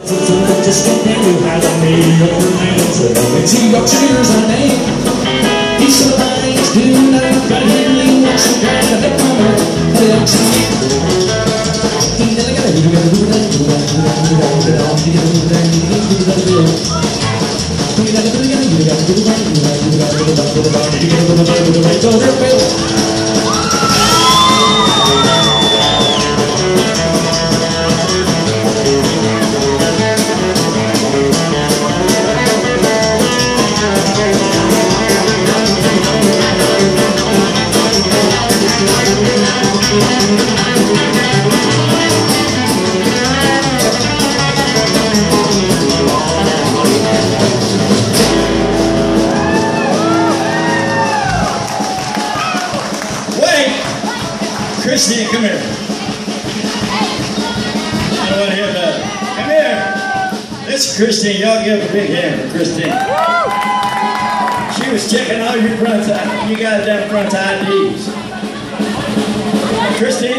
Just get there, you had a million names. It's the auctioneer's a name. He's so nice, do not got him, he wants to grab the big number. The auctioneer. Wait! Christine, come here. Come here. This is Christine. Y'all give a big hand for Christine. She was checking all your front you guys down front IDs.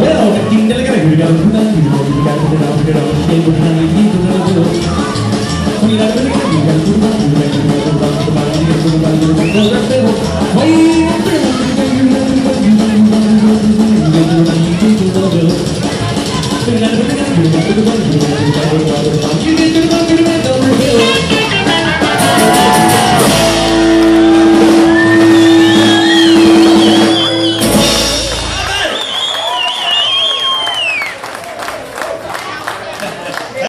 Well, King o n n a get a nagliligaw I'm gonna get a nagliligaw I'm gonna get a nagliligaw I'm gonna get a nagliligaw I'm gonna get a nagliligaw I'm gonna get a nagliligaw I'm gonna get a nagliligaw I'm gonna get a nagliligaw I'm gonna get a nagliligaw I'm gonna get a nagliligaw I'm gonna get a nagliligaw I'm gonna get a nagliligaw